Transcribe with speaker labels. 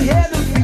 Speaker 1: enredo